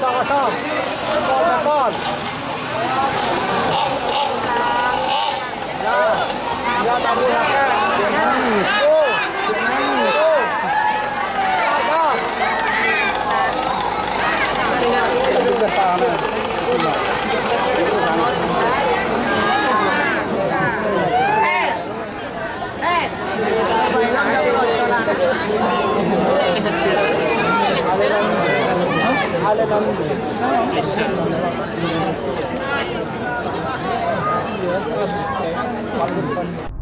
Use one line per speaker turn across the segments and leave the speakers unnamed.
上上，上上。
Yes,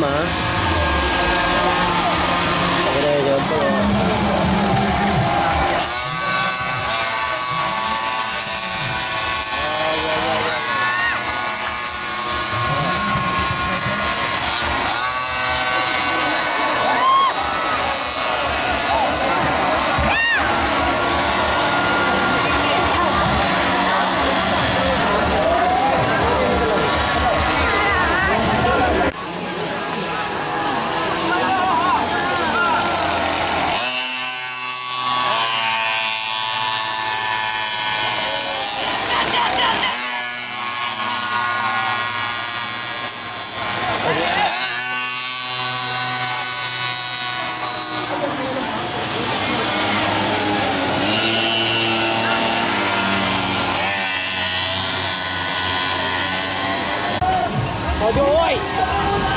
mà Ở đây được có
おい